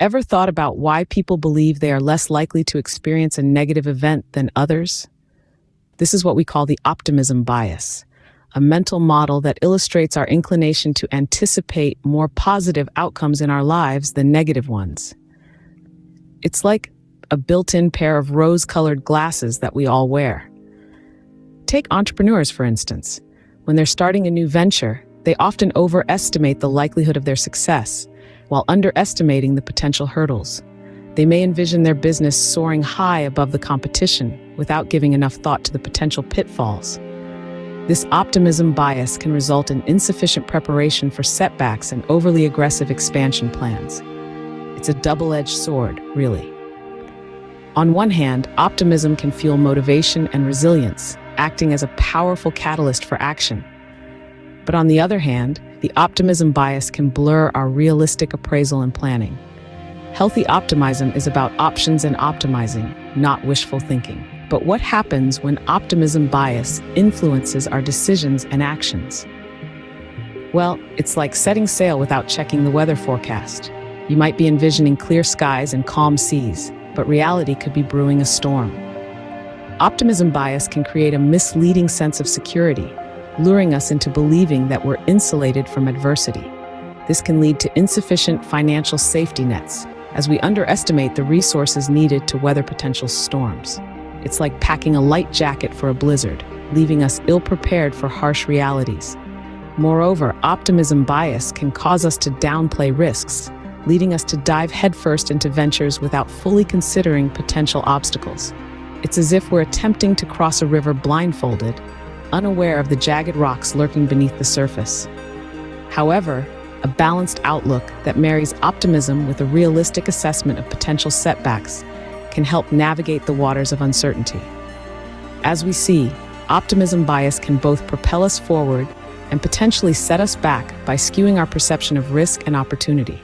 Ever thought about why people believe they are less likely to experience a negative event than others? This is what we call the optimism bias, a mental model that illustrates our inclination to anticipate more positive outcomes in our lives than negative ones. It's like a built in pair of rose colored glasses that we all wear. Take entrepreneurs, for instance. When they're starting a new venture, they often overestimate the likelihood of their success while underestimating the potential hurdles. They may envision their business soaring high above the competition without giving enough thought to the potential pitfalls. This optimism bias can result in insufficient preparation for setbacks and overly aggressive expansion plans. It's a double edged sword, really. On one hand, optimism can fuel motivation and resilience, acting as a powerful catalyst for action. But on the other hand, the optimism bias can blur our realistic appraisal and planning. Healthy optimism is about options and optimizing, not wishful thinking. But what happens when optimism bias influences our decisions and actions? Well, it's like setting sail without checking the weather forecast. You might be envisioning clear skies and calm seas, but reality could be brewing a storm. Optimism bias can create a misleading sense of security, luring us into believing that we're insulated from adversity. This can lead to insufficient financial safety nets, as we underestimate the resources needed to weather potential storms. It's like packing a light jacket for a blizzard, leaving us ill prepared for harsh realities. Moreover, optimism bias can cause us to downplay risks, leading us to dive headfirst into ventures without fully considering potential obstacles. It's as if we're attempting to cross a river blindfolded, unaware of the jagged rocks lurking beneath the surface. However, a balanced outlook that marries optimism with a realistic assessment of potential setbacks can help navigate the waters of uncertainty. As we see, optimism bias can both propel us forward and potentially set us back by skewing our perception of risk and opportunity.